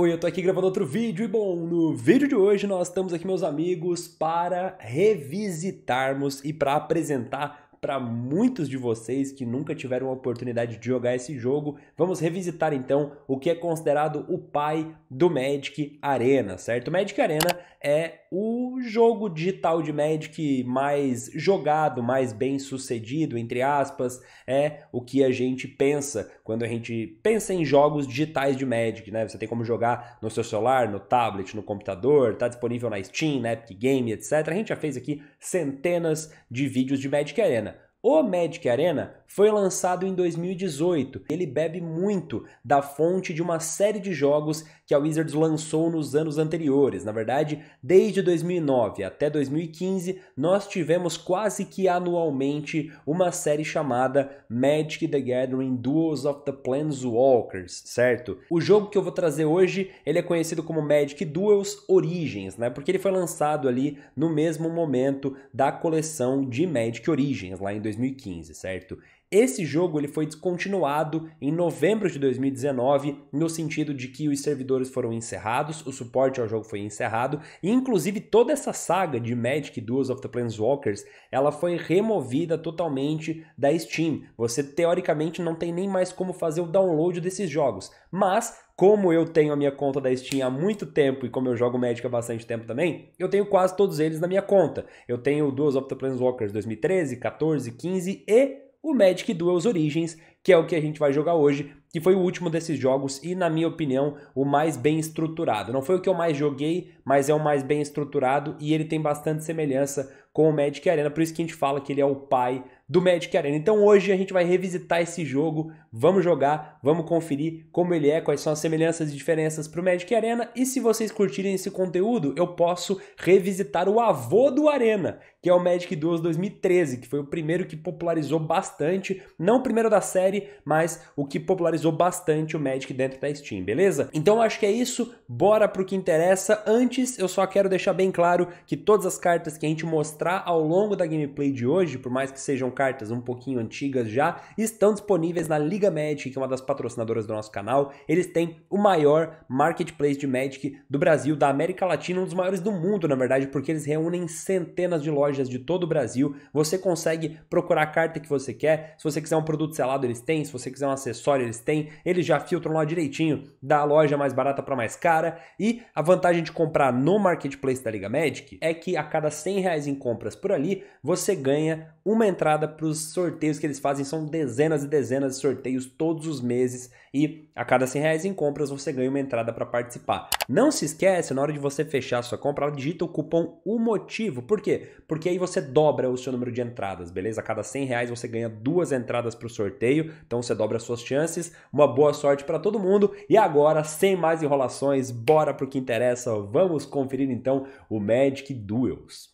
Oi, eu tô aqui gravando outro vídeo e bom, no vídeo de hoje nós estamos aqui meus amigos para revisitarmos e para apresentar para muitos de vocês que nunca tiveram a oportunidade de jogar esse jogo, vamos revisitar então o que é considerado o pai do Magic Arena, certo? O Magic Arena é o jogo digital de Magic mais jogado, mais bem sucedido, entre aspas, é o que a gente pensa quando a gente pensa em jogos digitais de Magic, né? Você tem como jogar no seu celular, no tablet, no computador, tá disponível na Steam, na Epic Game, etc. A gente já fez aqui centenas de vídeos de Magic Arena. O Magic Arena foi lançado em 2018. Ele bebe muito da fonte de uma série de jogos que a Wizards lançou nos anos anteriores. Na verdade, desde 2009 até 2015, nós tivemos quase que anualmente uma série chamada Magic the Gathering Duels of the Planeswalkers, certo? O jogo que eu vou trazer hoje, ele é conhecido como Magic Duels Origins, né? Porque ele foi lançado ali no mesmo momento da coleção de Magic Origins, lá em 2015, certo? Esse jogo ele foi descontinuado em novembro de 2019, no sentido de que os servidores foram encerrados, o suporte ao jogo foi encerrado, e inclusive toda essa saga de Magic Duels of the Planeswalkers, ela foi removida totalmente da Steam. Você teoricamente não tem nem mais como fazer o download desses jogos, mas como eu tenho a minha conta da Steam há muito tempo e como eu jogo Magic há bastante tempo também, eu tenho quase todos eles na minha conta. Eu tenho Duels of the Planeswalkers 2013, 14, 15 e o Magic Duels Origins, que é o que a gente vai jogar hoje, que foi o último desses jogos e, na minha opinião, o mais bem estruturado. Não foi o que eu mais joguei, mas é o mais bem estruturado e ele tem bastante semelhança com o Magic Arena, por isso que a gente fala que ele é o pai do Magic Arena. Então hoje a gente vai revisitar esse jogo, vamos jogar, vamos conferir como ele é, quais são as semelhanças e diferenças para o Magic Arena. E se vocês curtirem esse conteúdo, eu posso revisitar o avô do Arena, que é o Magic Duels 2013, que foi o primeiro que popularizou bastante, não o primeiro da série, mas o que popularizou bastante o Magic dentro da Steam, beleza? Então acho que é isso, bora pro que interessa. Antes, eu só quero deixar bem claro que todas as cartas que a gente mostrar ao longo da gameplay de hoje, por mais que sejam cartas um pouquinho antigas já, estão disponíveis na Liga Magic, que é uma das patrocinadoras do nosso canal. Eles têm o maior marketplace de Magic do Brasil, da América Latina, um dos maiores do mundo, na verdade, porque eles reúnem centenas de lojas de todo o Brasil. Você consegue procurar a carta que você quer. Se você quiser um produto selado, eles têm. Se você quiser um acessório, eles têm. Eles já filtram lá direitinho da loja mais barata para mais cara. E a vantagem de comprar no marketplace da Liga Magic é que a cada 100 reais em compras por ali, você ganha uma entrada para os sorteios que eles fazem. São dezenas e dezenas de sorteios todos os meses e a cada 100 reais em compras você ganha uma entrada para participar. Não se esquece, na hora de você fechar sua compra, digita o cupom O Motivo. Por quê? Porque aí você dobra o seu número de entradas, beleza? A cada 100 reais você ganha duas entradas para o sorteio, então você dobra as suas chances. Uma boa sorte para todo mundo. E agora, sem mais enrolações, bora para o que interessa. Vamos conferir então o Magic Duels.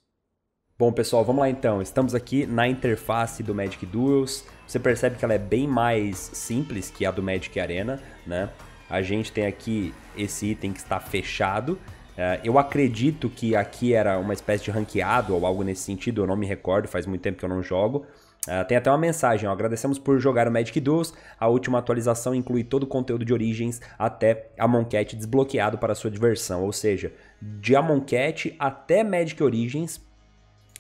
Bom, pessoal, vamos lá então. Estamos aqui na interface do Magic Duels. Você percebe que ela é bem mais simples que a do Magic Arena, né? A gente tem aqui esse item que está fechado. Uh, eu acredito que aqui era uma espécie de ranqueado ou algo nesse sentido, eu não me recordo, faz muito tempo que eu não jogo. Uh, tem até uma mensagem, ó, agradecemos por jogar o Magic Duels, a última atualização inclui todo o conteúdo de origens até a Moncat desbloqueado para sua diversão, ou seja, de Amonkhet até Magic Origins,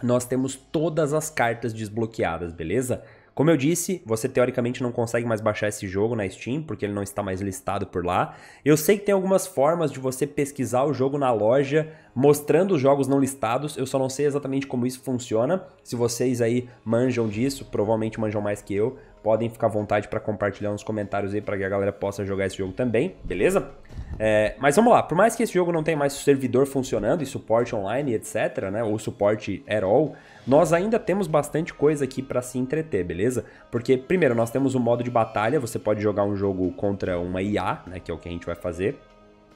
nós temos todas as cartas desbloqueadas, beleza? Como eu disse, você teoricamente não consegue mais baixar esse jogo na Steam, porque ele não está mais listado por lá. Eu sei que tem algumas formas de você pesquisar o jogo na loja, mostrando os jogos não listados. Eu só não sei exatamente como isso funciona. Se vocês aí manjam disso, provavelmente manjam mais que eu, podem ficar à vontade para compartilhar nos comentários aí para que a galera possa jogar esse jogo também, beleza? É, mas vamos lá, por mais que esse jogo não tenha mais servidor funcionando e suporte online, etc, né, ou suporte at all, nós ainda temos bastante coisa aqui para se entreter, beleza? Porque primeiro nós temos o modo de batalha, você pode jogar um jogo contra uma IA, né, que é o que a gente vai fazer.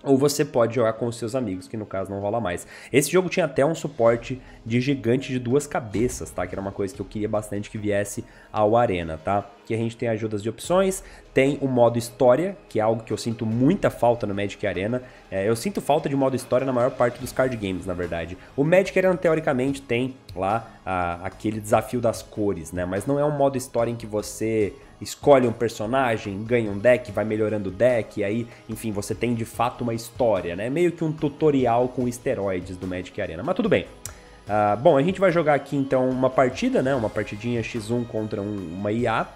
Ou você pode jogar com os seus amigos, que no caso não rola mais. Esse jogo tinha até um suporte de gigante de duas cabeças, tá? Que era uma coisa que eu queria bastante que viesse ao Arena, tá? Que a gente tem ajudas de opções, tem o modo história, que é algo que eu sinto muita falta no Magic Arena. É, eu sinto falta de modo história na maior parte dos card games, na verdade. O Magic Arena, teoricamente, tem lá a, aquele desafio das cores, né? Mas não é um modo história em que você escolhe um personagem, ganha um deck, vai melhorando o deck, aí, enfim, você tem de fato uma história, né? Meio que um tutorial com esteroides do Magic Arena. Mas tudo bem. Uh, bom, a gente vai jogar aqui então uma partida, né? Uma partidinha X1 contra um, uma IA.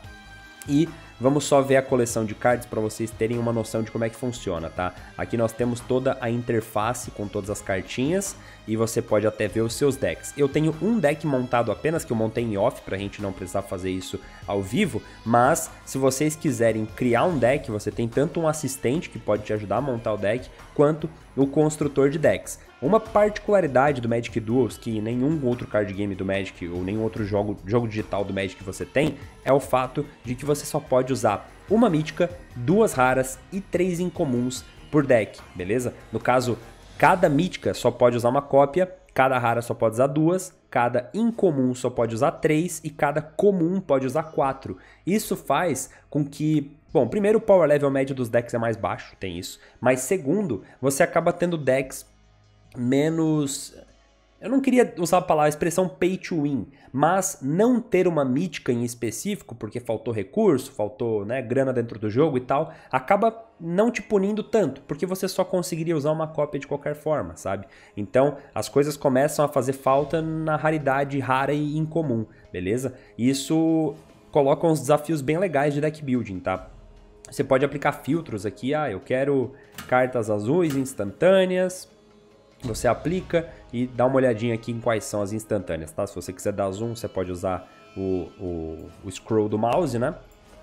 E Vamos só ver a coleção de cards para vocês terem uma noção de como é que funciona, tá? Aqui nós temos toda a interface com todas as cartinhas e você pode até ver os seus decks. Eu tenho um deck montado apenas, que eu montei em off pra gente não precisar fazer isso ao vivo, mas se vocês quiserem criar um deck, você tem tanto um assistente que pode te ajudar a montar o deck, quanto o construtor de decks. Uma particularidade do Magic Duels que nenhum outro card game do Magic ou nenhum outro jogo, jogo digital do Magic você tem é o fato de que você só pode usar uma mítica, duas raras e três incomuns por deck, beleza? No caso, cada mítica só pode usar uma cópia, cada rara só pode usar duas, cada incomum só pode usar três e cada comum pode usar quatro. Isso faz com que Bom, primeiro o power level médio dos decks é mais baixo, tem isso. Mas segundo, você acaba tendo decks menos. Eu não queria usar a palavra a expressão pay to win, mas não ter uma mítica em específico, porque faltou recurso, faltou né, grana dentro do jogo e tal, acaba não te punindo tanto, porque você só conseguiria usar uma cópia de qualquer forma, sabe? Então as coisas começam a fazer falta na raridade rara e incomum, beleza? Isso coloca uns desafios bem legais de deck building, tá? Você pode aplicar filtros aqui, ah, eu quero cartas azuis instantâneas, você aplica e dá uma olhadinha aqui em quais são as instantâneas, tá? Se você quiser dar zoom, você pode usar o, o, o scroll do mouse, né?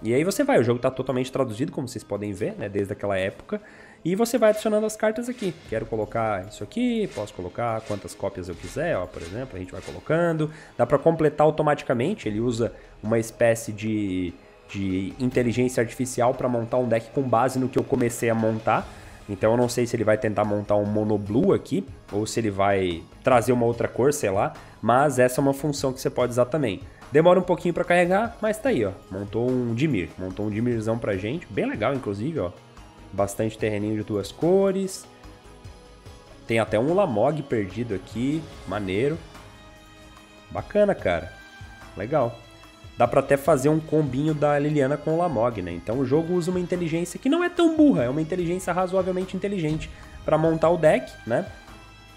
E aí você vai, o jogo está totalmente traduzido, como vocês podem ver, né? Desde aquela época. E você vai adicionando as cartas aqui. Quero colocar isso aqui, posso colocar quantas cópias eu quiser, ó, por exemplo, a gente vai colocando. Dá para completar automaticamente, ele usa uma espécie de, de inteligência artificial para montar um deck com base no que eu comecei a montar. Então eu não sei se ele vai tentar montar um mono blue aqui, ou se ele vai trazer uma outra cor, sei lá. Mas essa é uma função que você pode usar também. Demora um pouquinho para carregar, mas tá aí, ó. Montou um Dimir, montou um Dimirzão pra gente, bem legal inclusive, ó. Bastante terreninho de duas cores. Tem até um Lamog perdido aqui, maneiro. Bacana, cara. Legal dá para até fazer um combinho da Liliana com o Lamog, né? Então o jogo usa uma inteligência que não é tão burra, é uma inteligência razoavelmente inteligente para montar o deck, né?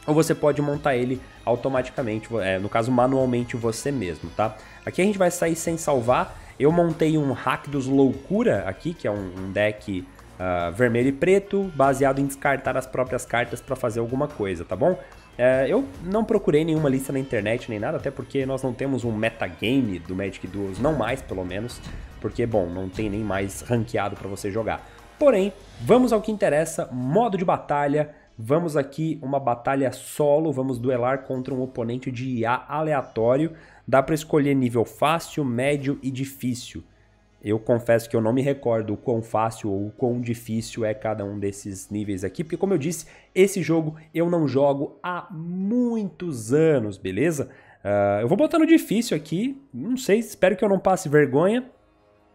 Ou você pode montar ele automaticamente, é, no caso manualmente você mesmo, tá? Aqui a gente vai sair sem salvar. Eu montei um Hack dos Loucura aqui, que é um, um deck uh, vermelho e preto, baseado em descartar as próprias cartas para fazer alguma coisa, tá bom? É, eu não procurei nenhuma lista na internet nem nada, até porque nós não temos um metagame do Magic Duels, não mais pelo menos, porque, bom, não tem nem mais ranqueado para você jogar. Porém, vamos ao que interessa, modo de batalha, vamos aqui uma batalha solo, vamos duelar contra um oponente de IA aleatório, dá para escolher nível fácil, médio e difícil. Eu confesso que eu não me recordo o quão fácil ou o quão difícil é cada um desses níveis aqui, porque como eu disse, esse jogo eu não jogo há muitos anos, beleza? Uh, eu vou botar no difícil aqui, não sei, espero que eu não passe vergonha,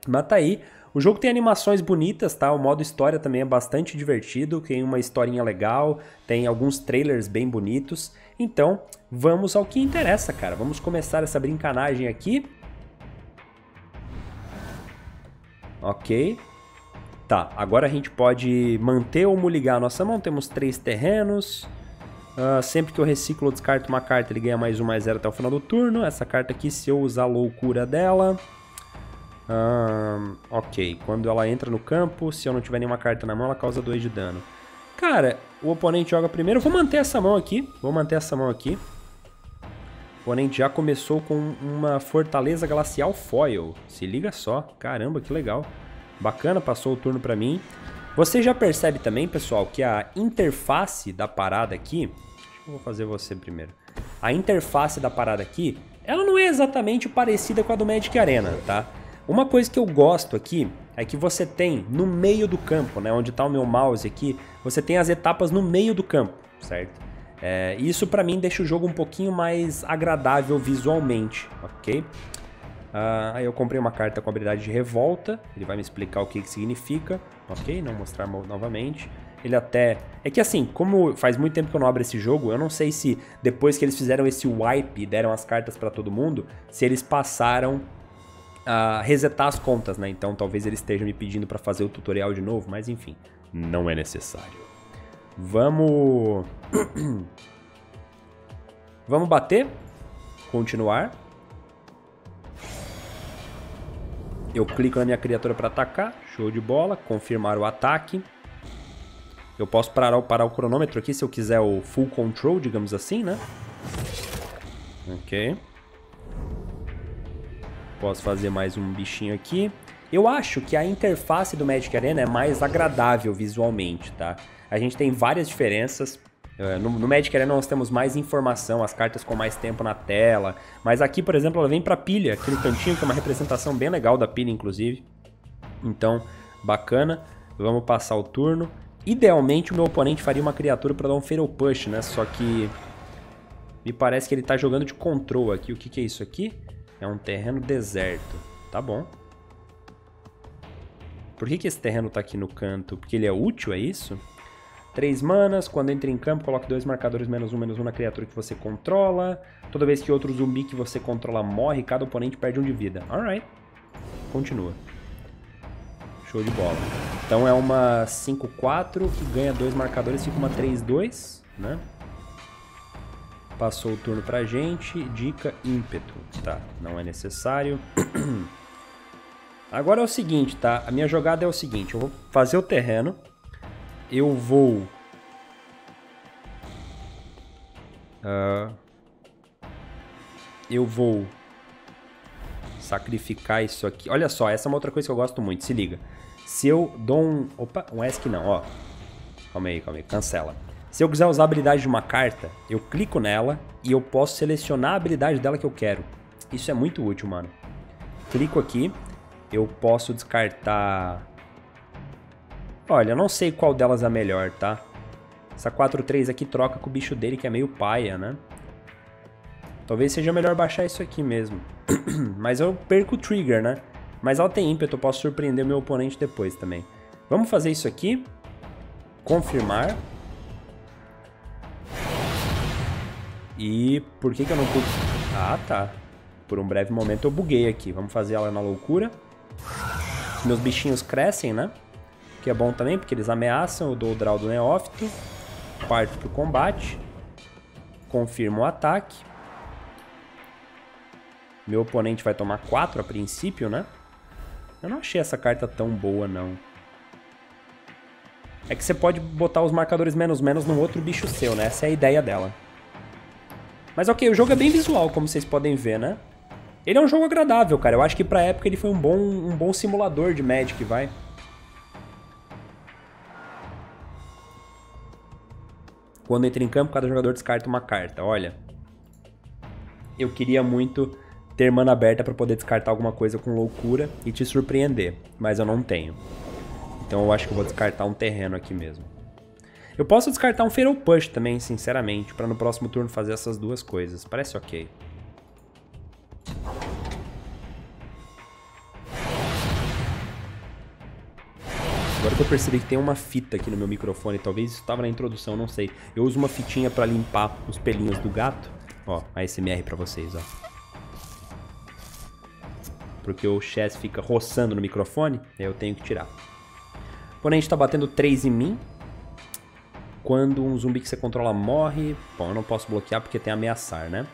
mas tá aí. O jogo tem animações bonitas, tá? O modo história também é bastante divertido, tem uma historinha legal, tem alguns trailers bem bonitos. Então, vamos ao que interessa, cara. Vamos começar essa brincanagem aqui. Ok. Tá, agora a gente pode manter ou muligar a nossa mão. Temos três terrenos. Uh, sempre que eu reciclo ou descarto uma carta, ele ganha mais um, mais zero até o final do turno. Essa carta aqui, se eu usar a loucura dela... Uh, ok, quando ela entra no campo, se eu não tiver nenhuma carta na mão, ela causa 2 de dano. Cara, o oponente joga primeiro. Vou manter essa mão aqui. Vou manter essa mão aqui. Oponente já começou com uma Fortaleza Glacial Foil. Se liga só. Caramba, que legal. Bacana, passou o turno para mim. Você já percebe também, pessoal, que a interface da parada aqui... Eu vou fazer você primeiro. A interface da parada aqui, ela não é exatamente parecida com a do Magic Arena, tá? Uma coisa que eu gosto aqui é que você tem no meio do campo, né, onde está o meu mouse aqui, você tem as etapas no meio do campo, certo? É, isso para mim deixa o jogo um pouquinho mais agradável visualmente, ok? Uh, aí eu comprei uma carta com habilidade de revolta, ele vai me explicar o que, que significa, ok? Não mostrar novamente. Ele até... É que assim, como faz muito tempo que eu não abro esse jogo, eu não sei se depois que eles fizeram esse wipe e deram as cartas para todo mundo, se eles passaram a resetar as contas, né? Então talvez ele esteja me pedindo para fazer o tutorial de novo, mas enfim, não é necessário. Vamos... Vamos bater. Continuar. Eu clico na minha criatura para atacar. Show de bola. Confirmar o ataque. Eu posso parar, parar o cronômetro aqui se eu quiser o full control, digamos assim, né? Ok. Posso fazer mais um bichinho aqui. Eu acho que a interface do Magic Arena é mais agradável visualmente, tá? A gente tem várias diferenças. É, no, no Magic Arena nós temos mais informação, as cartas com mais tempo na tela. Mas aqui, por exemplo, ela vem pra pilha, aqui no cantinho, que é uma representação bem legal da pilha, inclusive. Então, bacana. Vamos passar o turno. Idealmente, o meu oponente faria uma criatura para dar um Feral Push, né? Só que... Me parece que ele tá jogando de control aqui. O que, que é isso aqui? É um terreno deserto. Tá bom. Por que, que esse terreno tá aqui no canto? Porque ele é útil, é isso? Três manas, quando entra em campo, coloque dois marcadores menos um, menos um na criatura que você controla. Toda vez que outro zumbi que você controla morre, cada oponente perde um de vida. Alright. Continua. Show de bola. Então é uma 5-4 que ganha dois marcadores, fica uma 3-2, né? Passou o turno pra gente. Dica ímpeto. Tá, não é necessário. Agora é o seguinte, tá? A minha jogada é o seguinte. Eu vou fazer o terreno. Eu vou... Uh, eu vou sacrificar isso aqui. Olha só, essa é uma outra coisa que eu gosto muito. Se liga. Se eu dou um... Opa, um ESC não, ó. Calma aí, calma aí. Cancela. Se eu quiser usar a habilidade de uma carta, eu clico nela e eu posso selecionar a habilidade dela que eu quero. Isso é muito útil, mano. Clico aqui, eu posso descartar... Olha, eu não sei qual delas é a melhor, tá? Essa 4-3 aqui troca com o bicho dele, que é meio paia, né? Talvez seja melhor baixar isso aqui mesmo. Mas eu perco o trigger, né? Mas ela tem ímpeto, eu posso surpreender meu oponente depois também. Vamos fazer isso aqui. Confirmar. E por que, que eu não. Ah, tá. Por um breve momento eu buguei aqui. Vamos fazer ela na loucura. Meus bichinhos crescem, né? Que é bom também, porque eles ameaçam. Eu dou o draw do neófito. Parto pro combate. Confirmo o ataque. Meu oponente vai tomar 4 a princípio, né? Eu não achei essa carta tão boa, não. É que você pode botar os marcadores menos menos num outro bicho seu, né? Essa é a ideia dela. Mas ok, o jogo é bem visual, como vocês podem ver, né? Ele é um jogo agradável, cara. Eu acho que pra época ele foi um bom, um bom simulador de Magic, vai. Quando entra em campo, cada jogador descarta uma carta. Olha, eu queria muito ter mana aberta para poder descartar alguma coisa com loucura e te surpreender, mas eu não tenho. Então eu acho que eu vou descartar um terreno aqui mesmo. Eu posso descartar um Feral Push também, sinceramente, para no próximo turno fazer essas duas coisas. Parece ok. Agora que eu percebi que tem uma fita aqui no meu microfone, talvez isso estava na introdução, não sei. Eu uso uma fitinha para limpar os pelinhos do gato. Ó, a SMR para vocês, ó. Porque o Chess fica roçando no microfone, eu tenho que tirar. O oponente está batendo 3 em mim, quando um zumbi que você controla morre, bom, eu não posso bloquear porque tem ameaçar, né?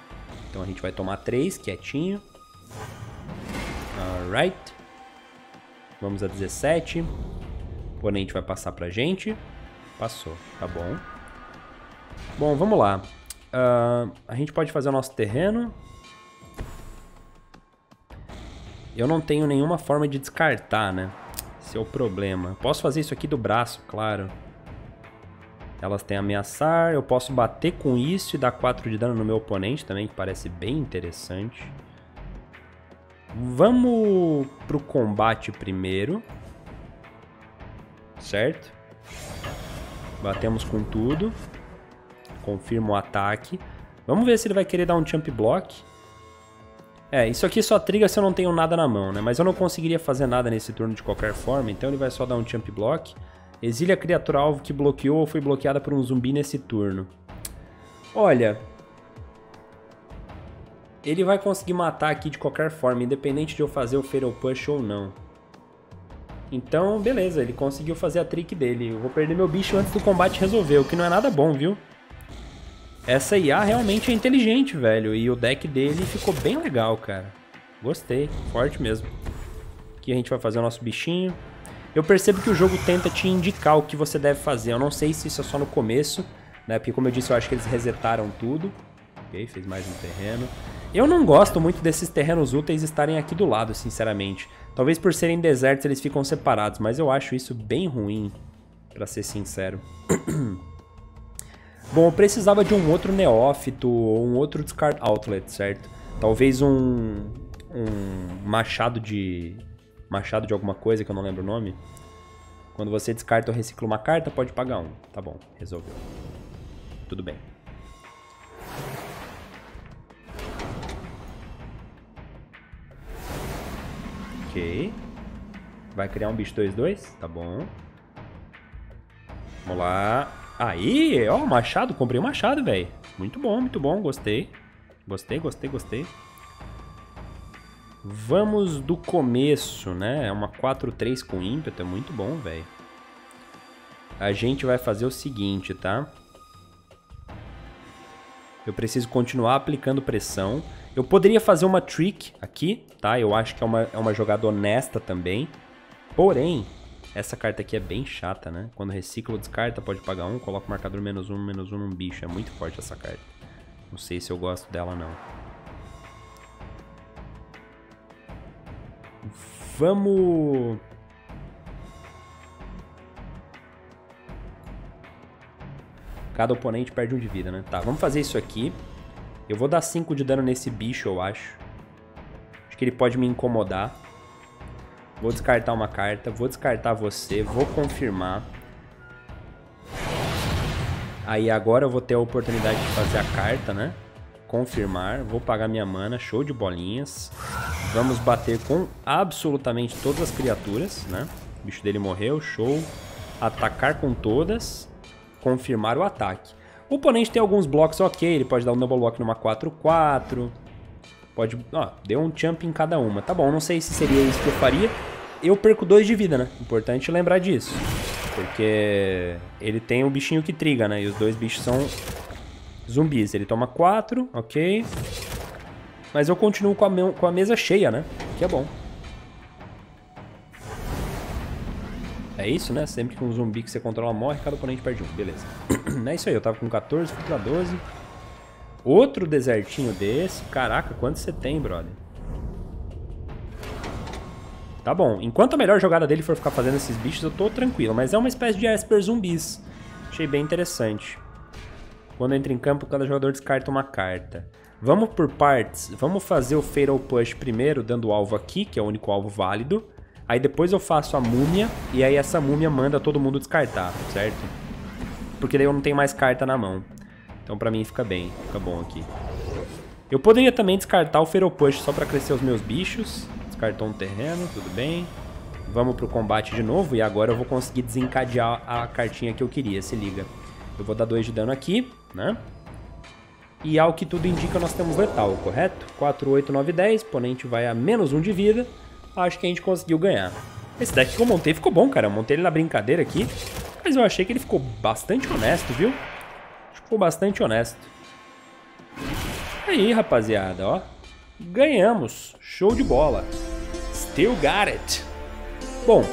Então a gente vai tomar 3, quietinho. Alright. Vamos a 17. O oponente vai passar pra gente. Passou, tá bom. Bom, vamos lá. Uh, a gente pode fazer o nosso terreno. Eu não tenho nenhuma forma de descartar, né? Esse é o problema. Posso fazer isso aqui do braço, claro. Elas têm ameaçar, eu posso bater com isso e dar 4 de dano no meu oponente também, que parece bem interessante. Vamos pro combate primeiro. Certo? Batemos com tudo. Confirma o ataque. Vamos ver se ele vai querer dar um jump block. É, isso aqui só triga se eu não tenho nada na mão, né? Mas eu não conseguiria fazer nada nesse turno de qualquer forma, então ele vai só dar um jump block. Exile a criatura alvo que bloqueou ou foi bloqueada por um zumbi nesse turno. Olha. ele vai conseguir matar aqui de qualquer forma, independente de eu fazer o Fatal Push ou não. Então, beleza, ele conseguiu fazer a trick dele. Eu vou perder meu bicho antes do combate resolver, o que não é nada bom, viu? Essa IA realmente é inteligente, velho. E o deck dele ficou bem legal, cara. Gostei, forte mesmo. Aqui a gente vai fazer o nosso bichinho. Eu percebo que o jogo tenta te indicar o que você deve fazer. Eu não sei se isso é só no começo, né? Porque como eu disse, eu acho que eles resetaram tudo. Ok, fez mais um terreno. Eu não gosto muito desses terrenos úteis estarem aqui do lado, sinceramente. Talvez por serem desertos eles ficam separados, mas eu acho isso bem ruim, para ser sincero. Bom, eu precisava de um outro neófito ou um outro discard outlet, certo? Talvez um, um machado de machado de alguma coisa que eu não lembro o nome. Quando você descarta ou recicla uma carta, pode pagar um. Tá bom, resolveu. Tudo bem. Ok. Vai criar um bicho 2-2? Tá bom. Vamos lá. Aí, ó, machado. Comprei um machado, velho. Muito bom, muito bom. Gostei. Gostei, gostei, gostei. Vamos do começo, né? É uma 4-3 com ímpeto. É muito bom, velho. A gente vai fazer o seguinte, tá? Eu preciso continuar aplicando pressão. Eu poderia fazer uma trick aqui, tá? Eu acho que é uma, é uma jogada honesta também. Porém, essa carta aqui é bem chata, né? Quando recicla descarta, pode pagar um, coloca o marcador menos um, menos um num bicho. É muito forte essa carta. Não sei se eu gosto dela, não. Vamos... Cada oponente perde um de vida, né? Tá, vamos fazer isso aqui. Eu vou dar 5 de dano nesse bicho, eu acho. Acho que ele pode me incomodar. Vou descartar uma carta, vou descartar você, vou confirmar. Aí agora eu vou ter a oportunidade de fazer a carta, né? Confirmar, vou pagar minha mana, show de bolinhas. Vamos bater com absolutamente todas as criaturas, né? O bicho dele morreu, show. Atacar com todas, confirmar o ataque. O oponente tem alguns blocos ok, ele pode dar um double block numa 4-4. Pode... Ó, deu um jump em cada uma. Tá bom, não sei se seria isso que eu faria. Eu perco 2 de vida, né? Importante lembrar disso. Porque ele tem o bichinho que triga, né? E os dois bichos são zumbis. Ele toma 4, ok. Mas eu continuo com a, com a mesa cheia, né? Que é bom. É isso, né? Sempre que um zumbi que você controla morre, cada oponente perde um. Beleza. é isso aí, eu tava com 14, fui pra 12. Outro desertinho desse. Caraca, quanto você tem, brother? Tá bom. Enquanto a melhor jogada dele for ficar fazendo esses bichos, eu tô tranquilo. Mas é uma espécie de Esper zumbis. Achei bem interessante. Quando entra em campo, cada jogador descarta uma carta. Vamos por partes. Vamos fazer o Fatal Push primeiro, dando o alvo aqui, que é o único alvo válido. Aí depois eu faço a múmia, e aí essa múmia manda todo mundo descartar, certo? Porque daí eu não tenho mais carta na mão. Então pra mim fica bem, fica bom aqui. Eu poderia também descartar o Feropush só pra crescer os meus bichos. Descartou um terreno, tudo bem. Vamos pro combate de novo, e agora eu vou conseguir desencadear a cartinha que eu queria, se liga. Eu vou dar 2 de dano aqui, né? E ao que tudo indica, nós temos letal, correto? 4, 8, 9, 10. O oponente vai a menos 1 de vida acho que a gente conseguiu ganhar. Esse deck que eu montei ficou bom, cara. Eu montei ele na brincadeira aqui, mas eu achei que ele ficou bastante honesto, viu? Ficou bastante honesto. Aí, rapaziada, ó. Ganhamos. Show de bola. Still got it. Bom,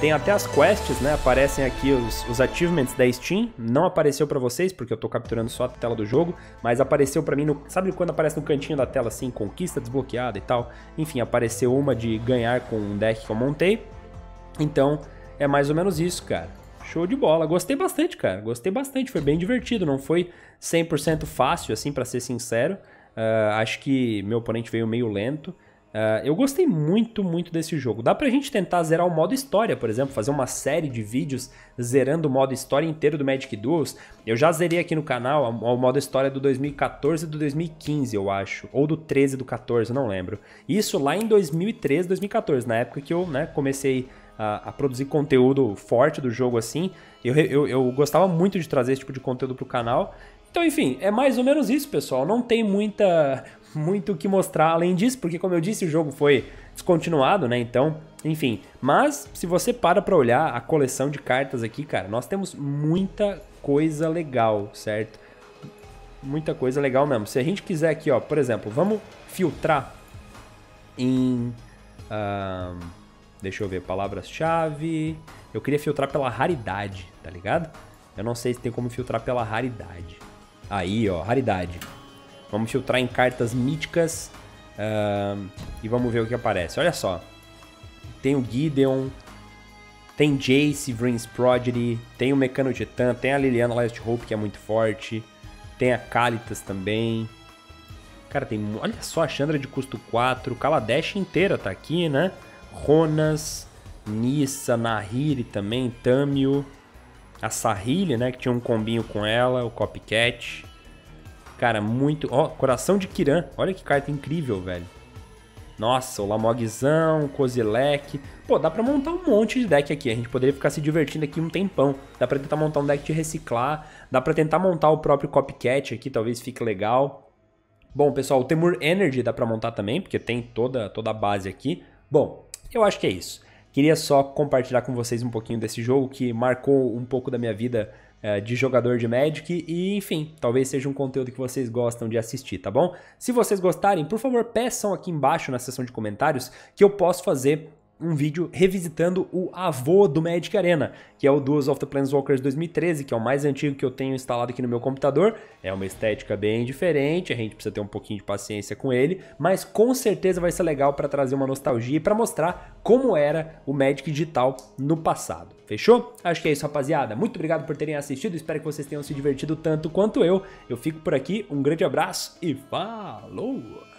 tem até as quests, né? Aparecem aqui os, os achievements da Steam. Não apareceu para vocês, porque eu tô capturando só a tela do jogo, mas apareceu para mim, no, sabe quando aparece no cantinho da tela assim, conquista desbloqueada e tal? Enfim, apareceu uma de ganhar com um deck que eu montei. Então, é mais ou menos isso, cara. Show de bola. Gostei bastante, cara. Gostei bastante. Foi bem divertido. Não foi 100% fácil, assim, para ser sincero. Uh, acho que meu oponente veio meio lento. Uh, eu gostei muito, muito desse jogo. Dá pra gente tentar zerar o modo história, por exemplo, fazer uma série de vídeos zerando o modo história inteiro do Magic Duels. Eu já zerei aqui no canal o modo história do 2014 e do 2015, eu acho. Ou do 13 e do 14, não lembro. Isso lá em 2013, 2014, na época que eu né, comecei a, a, produzir conteúdo forte do jogo assim. Eu, eu, eu gostava muito de trazer esse tipo de conteúdo pro canal. Então, enfim, é mais ou menos isso, pessoal. Não tem muita muito o que mostrar além disso, porque como eu disse, o jogo foi descontinuado, né? Então, enfim. Mas se você para para olhar a coleção de cartas aqui, cara, nós temos muita coisa legal, certo? Muita coisa legal mesmo. Se a gente quiser aqui, ó, por exemplo, vamos filtrar em. Uh, deixa eu ver, palavras-chave. Eu queria filtrar pela raridade, tá ligado? Eu não sei se tem como filtrar pela raridade. Aí, ó, raridade. Vamos filtrar em cartas míticas uh, e vamos ver o que aparece. Olha só. Tem o Gideon, tem Jace, Vryn's Prodigy, tem o Mecano Titã, tem a Liliana Last Hope, que é muito forte, tem a Kalitas também. Cara, tem. Olha só a Chandra de custo 4, Kaladesh inteira tá aqui, né? Ronas, Nissa, Nahiri também, Tamio, a Sahili, né? Que tinha um combinho com ela, o Copycat. Cara, muito. Ó, Coração de Kiran. Olha que carta incrível, velho. Nossa, o Lamogzão, Kozilek. Pô, dá pra montar um monte de deck aqui. A gente poderia ficar se divertindo aqui um tempão. Dá pra tentar montar um deck de reciclar. Dá pra tentar montar o próprio Copycat aqui, talvez fique legal. Bom, pessoal, o Temur Energy dá pra montar também, porque tem toda, toda a base aqui. Bom, eu acho que é isso. Queria só compartilhar com vocês um pouquinho desse jogo que marcou um pouco da minha vida de jogador de Magic e, enfim, talvez seja um conteúdo que vocês gostam de assistir, tá bom? Se vocês gostarem, por favor, peçam aqui embaixo na seção de comentários que eu posso fazer um vídeo revisitando o avô do Magic Arena, que é o Duels of the Planeswalkers 2013, que é o mais antigo que eu tenho instalado aqui no meu computador. É uma estética bem diferente, a gente precisa ter um pouquinho de paciência com ele, mas com certeza vai ser legal para trazer uma nostalgia e para mostrar como era o Magic digital no passado. Fechou? Acho que é isso, rapaziada. Muito obrigado por terem assistido, espero que vocês tenham se divertido tanto quanto eu. Eu fico por aqui, um grande abraço e falou!